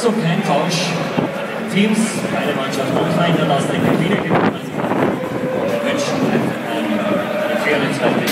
So kein Tausch. Teams, beide Mannschaften und einer aus der Kabine gekommen. Wir wünschen einen fairen zweiten